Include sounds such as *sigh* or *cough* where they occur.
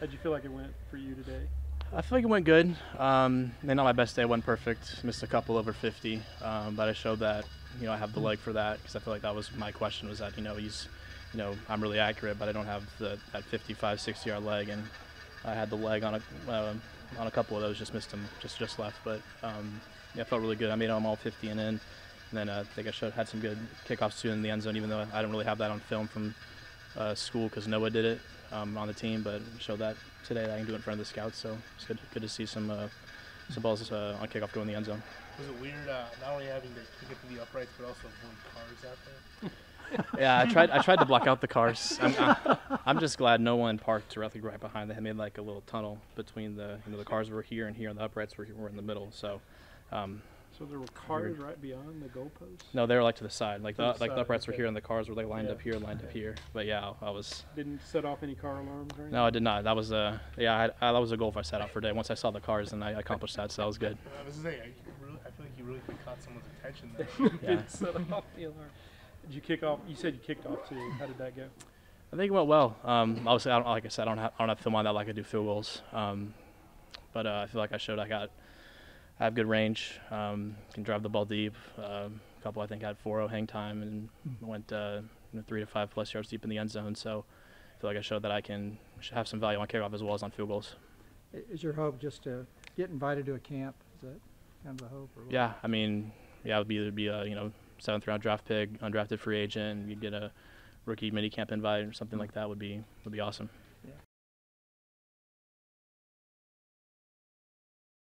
How'd you feel like it went for you today? I feel like it went good. Um, not my best day. Wasn't perfect. Missed a couple over 50, um, but I showed that you know I have the leg for that because I feel like that was my question was that you know he's you know I'm really accurate, but I don't have the that 55, 60 yard leg, and I had the leg on a uh, on a couple of those. Just missed them, just just left. But um, yeah, I felt really good. I made them all 50 and in. And then uh, I think I showed, had some good kickoffs too in the end zone, even though I didn't really have that on film from uh, school because Noah did it um, on the team, but showed that today that I can do it in front of the scouts. So it's good, good to see some uh, some balls uh, on kickoff go in the end zone. Was it weird uh, not only having to kick it to the uprights, but also avoid cars out there? *laughs* Yeah, I tried. I tried to block out the cars. I'm, I'm, I'm just glad no one parked directly right behind. They had made like a little tunnel between the you know the cars were here and here, and the uprights were, were in the middle. So. Um, So there were cars right beyond the goalposts. no, they were like to the side. Like the, the like the side, uprights were here, and the cars were like lined Yeah, up here, lined up here. But yeah, I was. Didn't set off any car alarms or anything. No, I did not. That was uh, yeah, I had, I, that was a goal if I set out for today. Once I saw the cars, and I accomplished that, so that was good. I was gonna really, I feel like you really caught someone's attention there. *laughs* Yeah. didn't set off the alarm. Did you kick off? You said you kicked off too. How did that go? I think it went well. Um, obviously, I don't, like I said, I don't have, I don't have film on that like I do field goals. Um, but uh, I feel like I showed I got, I have good range. Um, can drive the ball deep. Um, a couple I think had 4-0 hang time and went uh, you know, three to five plus yards deep in the end zone. So I feel like I showed that I can have some value on kickoff as well as on field goals. Is your hope just to get invited to a camp? Is that kind of the hope? Or what? Yeah, I mean, yeah, it would be either be a you know seventh round draft pick, undrafted free agent, you'd get a rookie mini camp invite or something like that would be would be awesome.